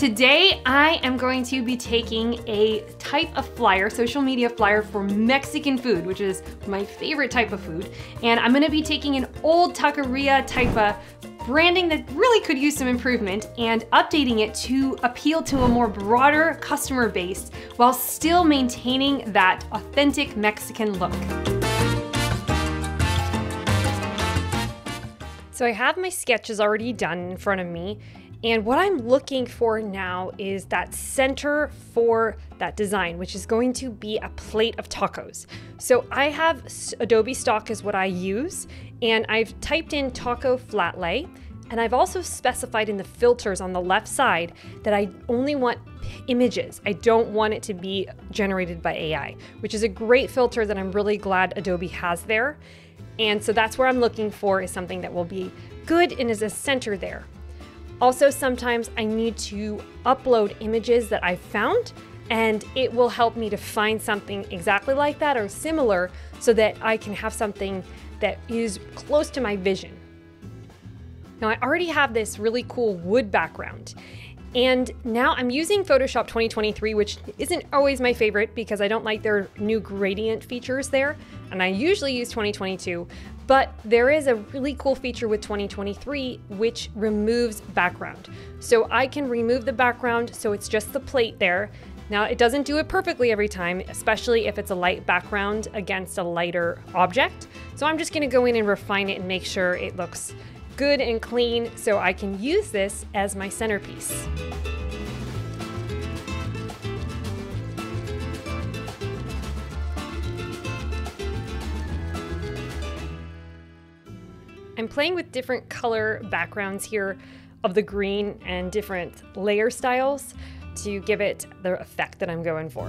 Today, I am going to be taking a type of flyer, social media flyer for Mexican food, which is my favorite type of food. And I'm gonna be taking an old taqueria type of branding that really could use some improvement and updating it to appeal to a more broader customer base while still maintaining that authentic Mexican look. So I have my sketches already done in front of me and what I'm looking for now is that center for that design, which is going to be a plate of tacos. So I have Adobe Stock is what I use, and I've typed in taco flat lay, and I've also specified in the filters on the left side that I only want images. I don't want it to be generated by AI, which is a great filter that I'm really glad Adobe has there. And so that's where I'm looking for is something that will be good and is a center there. Also, sometimes I need to upload images that I found and it will help me to find something exactly like that or similar so that I can have something that is close to my vision. Now I already have this really cool wood background and now I'm using Photoshop 2023, which isn't always my favorite because I don't like their new gradient features there. And I usually use 2022, but there is a really cool feature with 2023 which removes background. So I can remove the background so it's just the plate there. Now it doesn't do it perfectly every time, especially if it's a light background against a lighter object. So I'm just gonna go in and refine it and make sure it looks good and clean so I can use this as my centerpiece. I'm playing with different color backgrounds here of the green and different layer styles to give it the effect that I'm going for.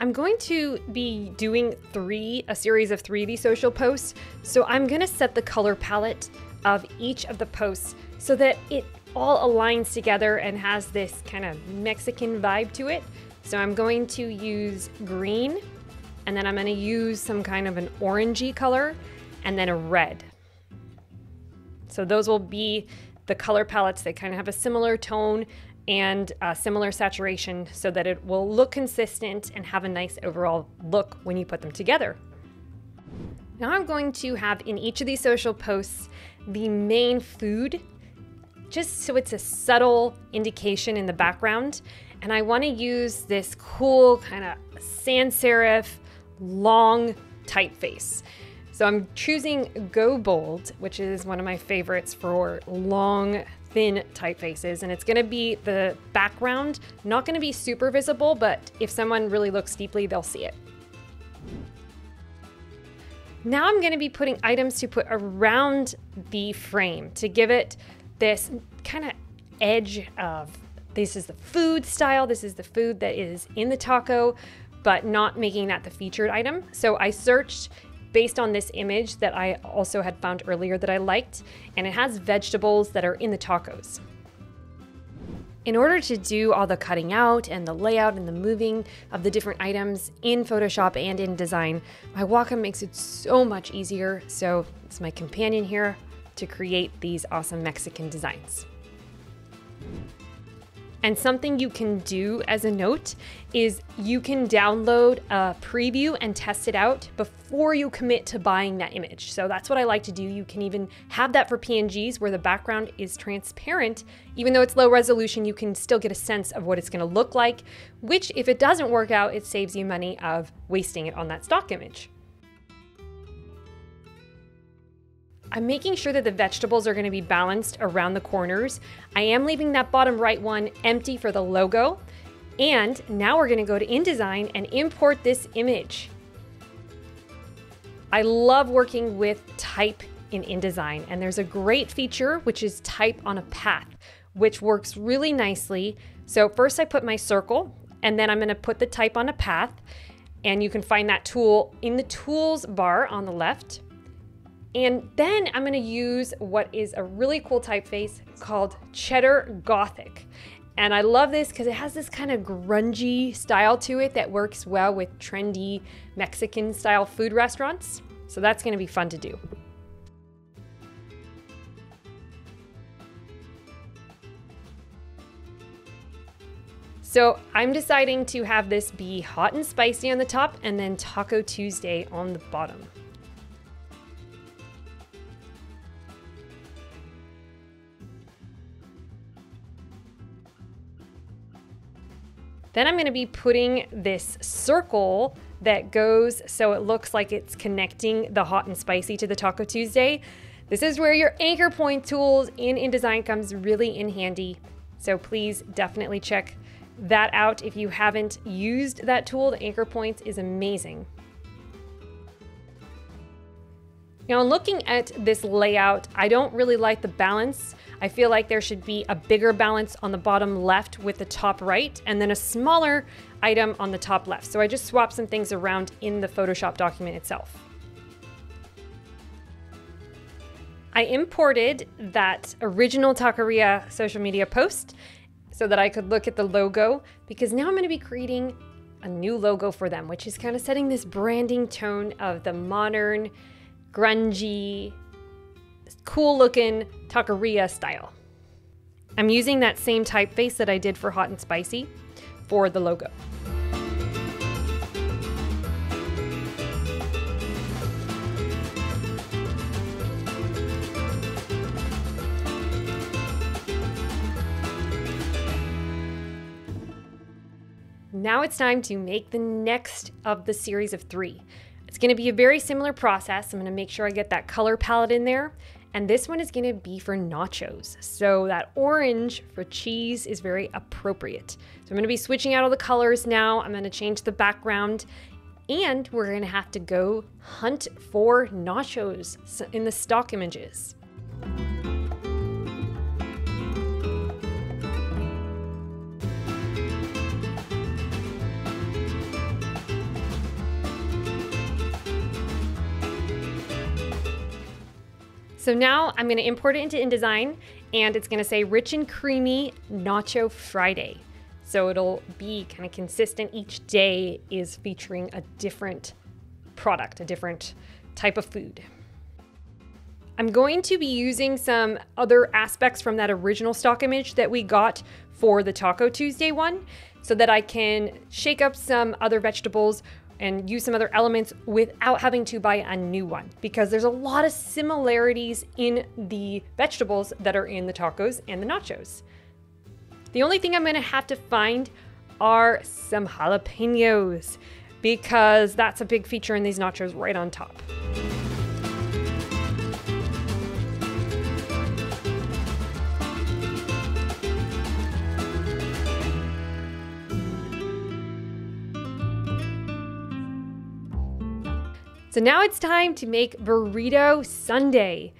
I'm going to be doing three, a series of three of these social posts. So I'm gonna set the color palette of each of the posts so that it all aligns together and has this kind of Mexican vibe to it. So I'm going to use green, and then I'm gonna use some kind of an orangey color, and then a red. So those will be the color palettes that kind of have a similar tone and similar saturation so that it will look consistent and have a nice overall look when you put them together. Now I'm going to have in each of these social posts the main food, just so it's a subtle indication in the background. And I wanna use this cool kind of sans serif, long typeface. So I'm choosing Gobold, which is one of my favorites for long thin typefaces and it's gonna be the background, not gonna be super visible, but if someone really looks deeply, they'll see it. Now I'm gonna be putting items to put around the frame to give it this kind of edge of this is the food style, this is the food that is in the taco, but not making that the featured item. So I searched based on this image that I also had found earlier that I liked, and it has vegetables that are in the tacos. In order to do all the cutting out and the layout and the moving of the different items in Photoshop and InDesign, my Wacom makes it so much easier. So it's my companion here to create these awesome Mexican designs. And something you can do as a note is you can download a preview and test it out before you commit to buying that image. So that's what I like to do. You can even have that for PNGs where the background is transparent. Even though it's low resolution, you can still get a sense of what it's gonna look like, which if it doesn't work out, it saves you money of wasting it on that stock image. I'm making sure that the vegetables are gonna be balanced around the corners. I am leaving that bottom right one empty for the logo. And now we're gonna go to InDesign and import this image. I love working with type in InDesign, and there's a great feature which is type on a path, which works really nicely. So first I put my circle, and then I'm gonna put the type on a path, and you can find that tool in the tools bar on the left. And then I'm gonna use what is a really cool typeface called Cheddar Gothic. And I love this because it has this kind of grungy style to it that works well with trendy Mexican style food restaurants. So that's gonna be fun to do. So I'm deciding to have this be hot and spicy on the top and then Taco Tuesday on the bottom. Then I'm gonna be putting this circle that goes so it looks like it's connecting the hot and spicy to the Taco Tuesday. This is where your anchor point tools in InDesign comes really in handy. So please definitely check that out if you haven't used that tool. The anchor points is amazing. Now, in looking at this layout, I don't really like the balance. I feel like there should be a bigger balance on the bottom left with the top right, and then a smaller item on the top left. So I just swapped some things around in the Photoshop document itself. I imported that original Taqueria social media post so that I could look at the logo because now I'm going to be creating a new logo for them, which is kind of setting this branding tone of the modern, grungy, cool looking taqueria style. I'm using that same typeface that I did for Hot and Spicy for the logo. Now it's time to make the next of the series of three. It's gonna be a very similar process. I'm gonna make sure I get that color palette in there. And this one is gonna be for nachos. So that orange for cheese is very appropriate. So I'm gonna be switching out all the colors now. I'm gonna change the background and we're gonna have to go hunt for nachos in the stock images. So now I'm gonna import it into InDesign and it's gonna say rich and creamy nacho Friday. So it'll be kind of consistent. Each day is featuring a different product, a different type of food. I'm going to be using some other aspects from that original stock image that we got for the Taco Tuesday one so that I can shake up some other vegetables and use some other elements without having to buy a new one because there's a lot of similarities in the vegetables that are in the tacos and the nachos. The only thing I'm gonna have to find are some jalapenos because that's a big feature in these nachos right on top. So now it's time to make burrito Sunday.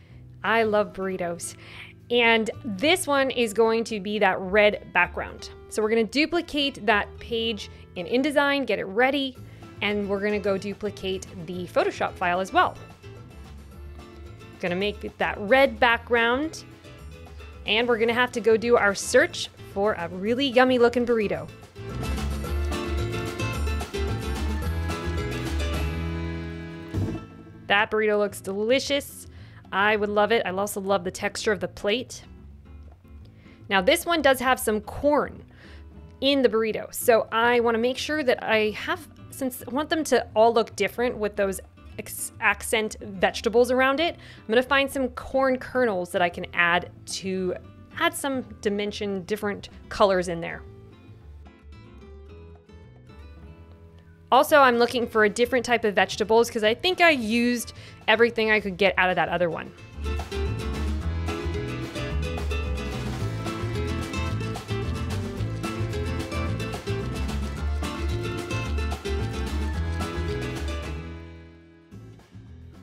I love burritos. And this one is going to be that red background. So we're gonna duplicate that page in InDesign, get it ready, and we're gonna go duplicate the Photoshop file as well. Gonna make that red background, and we're gonna have to go do our search for a really yummy looking burrito. That burrito looks delicious. I would love it. I also love the texture of the plate. Now this one does have some corn in the burrito. So I wanna make sure that I have, since I want them to all look different with those accent vegetables around it, I'm gonna find some corn kernels that I can add to add some dimension, different colors in there. Also, I'm looking for a different type of vegetables because I think I used everything I could get out of that other one.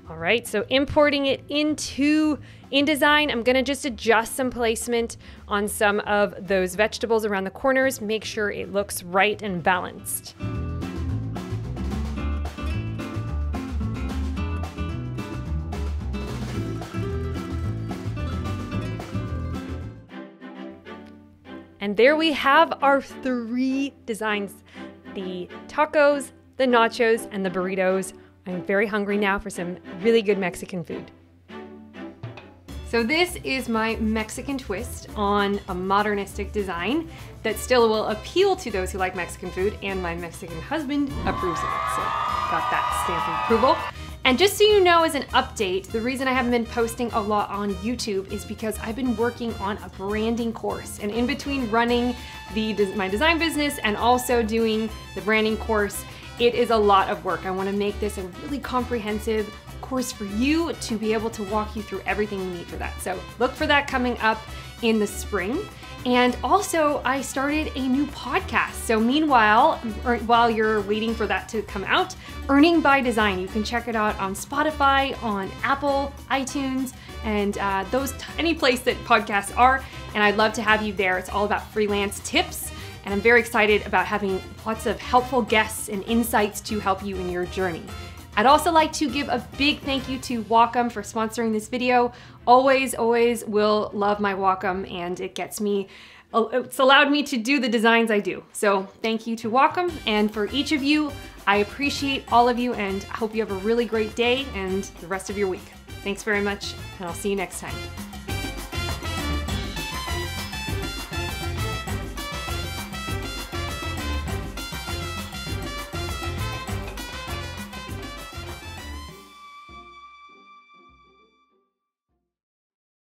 All right, so importing it into InDesign, I'm gonna just adjust some placement on some of those vegetables around the corners, make sure it looks right and balanced. And there we have our three designs the tacos, the nachos, and the burritos. I'm very hungry now for some really good Mexican food. So this is my Mexican twist on a modernistic design that still will appeal to those who like Mexican food and my Mexican husband approves of it. So got that stamp of approval. And just so you know as an update, the reason I haven't been posting a lot on YouTube is because I've been working on a branding course. And in between running the my design business and also doing the branding course, it is a lot of work. I wanna make this a really comprehensive course for you to be able to walk you through everything you need for that. So look for that coming up in the spring. And also, I started a new podcast. So, meanwhile, er, while you're waiting for that to come out, Earning by Design, you can check it out on Spotify, on Apple, iTunes, and uh, those any place that podcasts are. And I'd love to have you there. It's all about freelance tips. And I'm very excited about having lots of helpful guests and insights to help you in your journey. I'd also like to give a big thank you to Wacom for sponsoring this video. Always, always will love my Wacom and it gets me, it's allowed me to do the designs I do. So thank you to Wacom and for each of you, I appreciate all of you and I hope you have a really great day and the rest of your week. Thanks very much and I'll see you next time.